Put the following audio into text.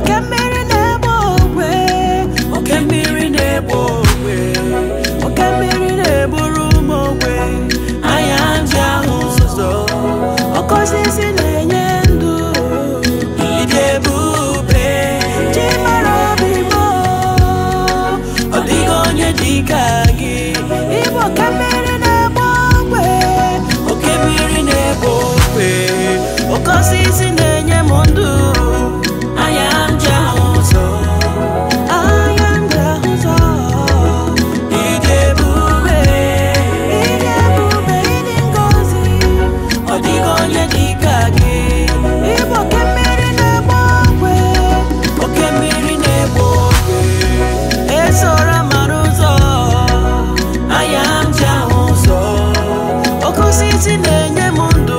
look at me. Moses in the mundo.